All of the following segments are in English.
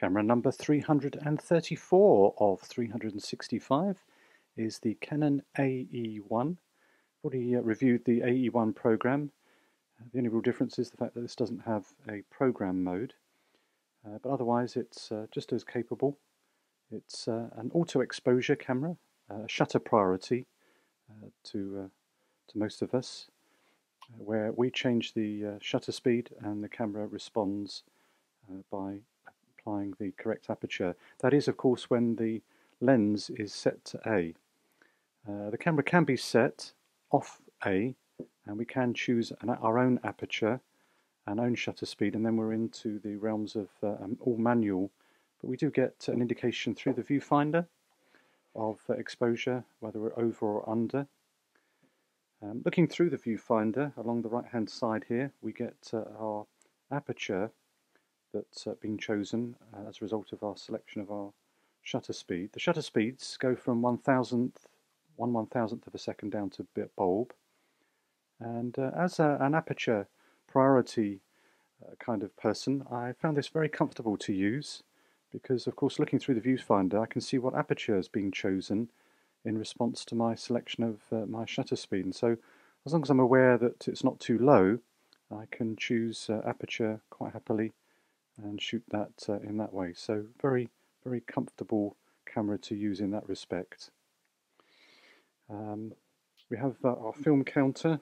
Camera number 334 of 365 is the Canon AE1. I've already uh, reviewed the AE1 program. Uh, the only real difference is the fact that this doesn't have a program mode, uh, but otherwise it's uh, just as capable. It's uh, an auto exposure camera, uh, shutter priority to, to most of us, where we change the shutter speed and the camera responds by applying the correct aperture. That is, of course, when the lens is set to A. Uh, the camera can be set off A, and we can choose an, our own aperture and own shutter speed, and then we're into the realms of uh, um, all manual. But we do get an indication through the viewfinder of uh, exposure, whether we're over or under. Um, looking through the viewfinder along the right hand side here, we get uh, our aperture that's uh, been chosen uh, as a result of our selection of our shutter speed. The shutter speeds go from one thousandth, one one thousandth of a second down to bit bulb. And uh, as a, an aperture priority uh, kind of person, I found this very comfortable to use because, of course, looking through the viewfinder, I can see what aperture is being chosen in response to my selection of uh, my shutter speed. And so, as long as I'm aware that it's not too low, I can choose uh, aperture quite happily and shoot that uh, in that way. So very, very comfortable camera to use in that respect. Um, we have uh, our film counter,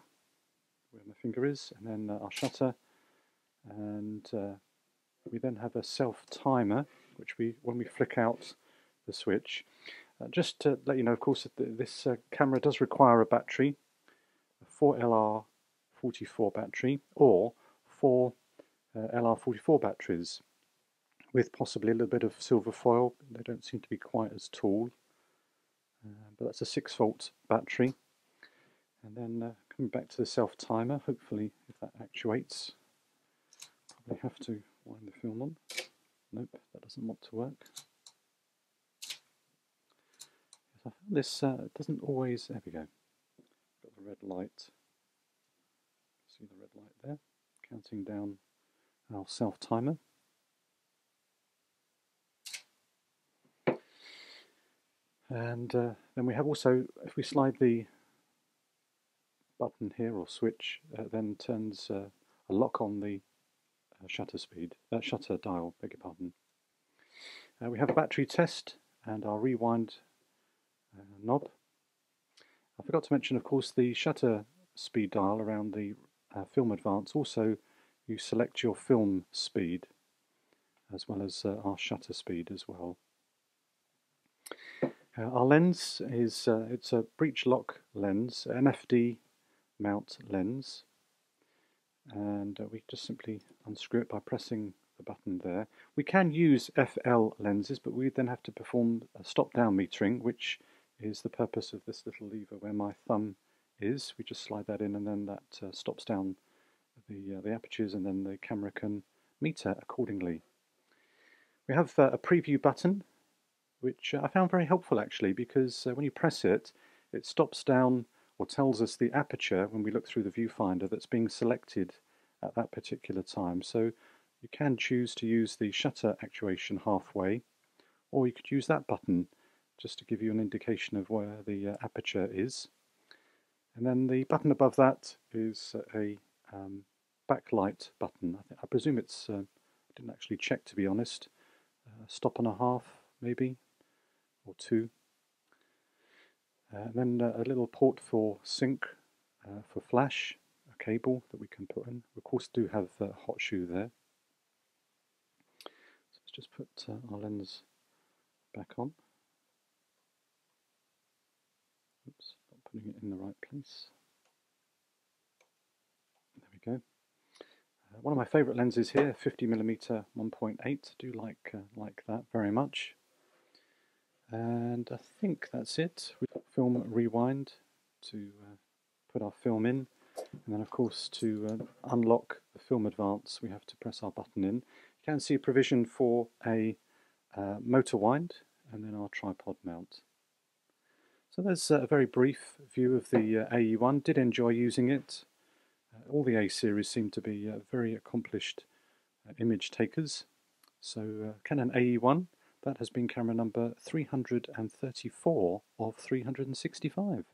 where my finger is, and then uh, our shutter, and uh, we then have a self timer, which we, when we flick out the switch, uh, just to let you know, of course, this uh, camera does require a battery, a 4LR44 battery, or four LR44 batteries with possibly a little bit of silver foil. They don't seem to be quite as tall, uh, but that's a 6 volt battery. And then uh, coming back to the self timer, hopefully if that actuates, probably have to wind the film on. Nope, that doesn't want to work. This uh, doesn't always, there we go, got the red light, see the red light there, counting down our self timer. And uh, then we have also, if we slide the button here or switch, uh, then turns uh, a lock on the uh, shutter speed, uh, shutter dial, beg your pardon. Uh, we have a battery test and our rewind knob. I forgot to mention, of course, the shutter speed dial around the film advance also you select your film speed as well as uh, our shutter speed as well. Uh, our lens is uh, it's a breech lock lens, NFD mount lens, and uh, we just simply unscrew it by pressing the button there. We can use FL lenses, but we then have to perform a stop-down metering, which is the purpose of this little lever where my thumb is. We just slide that in, and then that uh, stops down the, uh, the apertures and then the camera can meter accordingly. We have uh, a preview button which uh, I found very helpful actually because uh, when you press it it stops down or tells us the aperture when we look through the viewfinder that's being selected at that particular time. So you can choose to use the shutter actuation halfway or you could use that button just to give you an indication of where the uh, aperture is. And then the button above that is a um, backlight button. I, think, I presume it's, uh, I didn't actually check to be honest, uh, stop and a half maybe, or two. Uh, and then uh, a little port for sync uh, for flash, a cable that we can put in. We of course do have a hot shoe there. So let's just put uh, our lens back on. Oops, not putting it in the right place. There we go. Uh, one of my favourite lenses here, 50mm 1.8. Do like uh, like that very much. And I think that's it. We film rewind to uh, put our film in, and then of course to uh, unlock the film advance, we have to press our button in. You can see a provision for a uh, motor wind and then our tripod mount. So there's a very brief view of the uh, AE1. Did enjoy using it. All the A series seem to be uh, very accomplished uh, image takers, So uh, Canon AE1, that has been camera number 334 of 365.